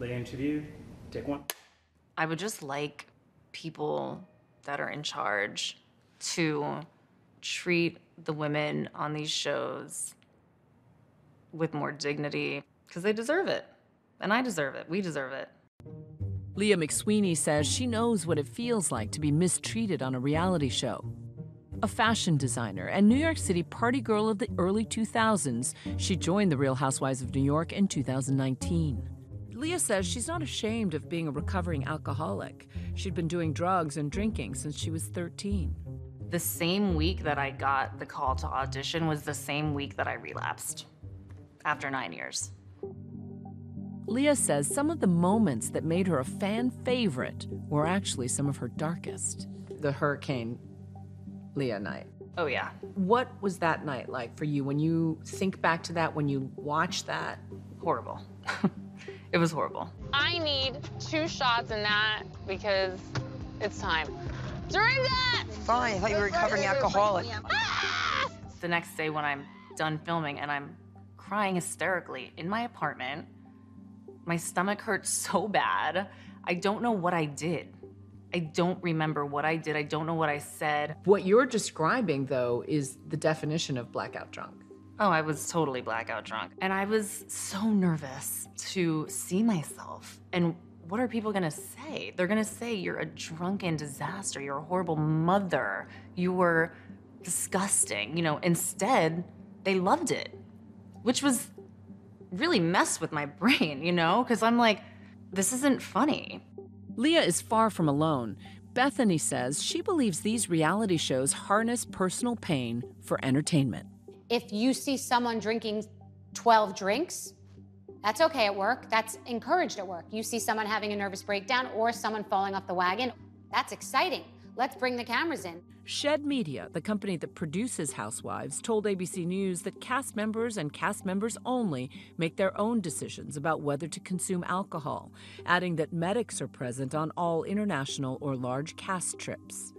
Leah interview, take one. I would just like people that are in charge to treat the women on these shows with more dignity because they deserve it. And I deserve it. We deserve it. Leah McSweeney says she knows what it feels like to be mistreated on a reality show. A fashion designer and New York City party girl of the early 2000s, she joined the Real Housewives of New York in 2019. Leah says she's not ashamed of being a recovering alcoholic. She'd been doing drugs and drinking since she was 13. The same week that I got the call to audition was the same week that I relapsed after nine years. Leah says some of the moments that made her a fan favorite were actually some of her darkest. The hurricane Leah night. Oh, yeah. What was that night like for you when you think back to that, when you watch that? Horrible. it was horrible. I need two shots in that because it's time. Drink that! Fine, I thought you were a recovering alcoholic. Ah! The next day when I'm done filming and I'm crying hysterically in my apartment, my stomach hurts so bad. I don't know what I did. I don't remember what I did. I don't know what I said. What you're describing, though, is the definition of blackout drunk. Oh, I was totally blackout drunk. And I was so nervous to see myself. And what are people gonna say? They're gonna say you're a drunken disaster, you're a horrible mother, you were disgusting. You know, instead, they loved it, which was really messed with my brain, you know? Because I'm like, this isn't funny. Leah is far from alone. Bethenny says she believes these reality shows harness personal pain for entertainment. If you see someone drinking 12 drinks, that's okay at work. That's encouraged at work. You see someone having a nervous breakdown or someone falling off the wagon, that's exciting. Let's bring the cameras in. Shed Media, the company that produces Housewives, told ABC News that cast members and cast members only make their own decisions about whether to consume alcohol, adding that medics are present on all international or large cast trips.